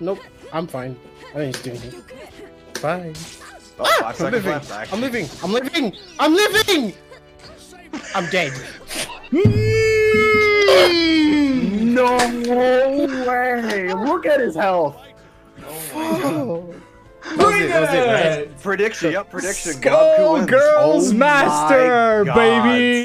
Nope, I'm fine. I ain't doing it. Bye. Oh, Ah, I'm living. left. I'm living. I'm living. I'm living. I'm dead. No way! Look at his health. Prediction. Yep. Prediction. Skull Goku Girls Master, baby.